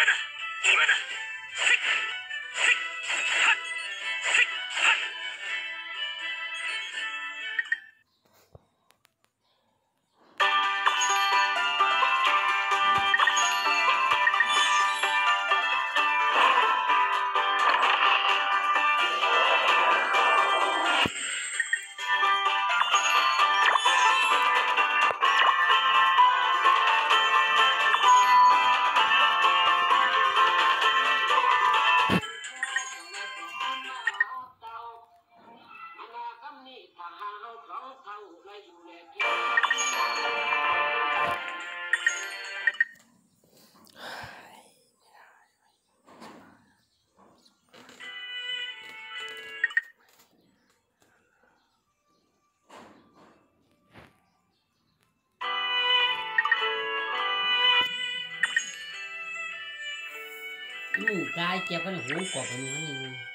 だ。今だ。 หาเอาขเขาาลูกกายเจ็บกันหัวกว่ากันนี่